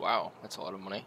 Wow, that's a lot of money.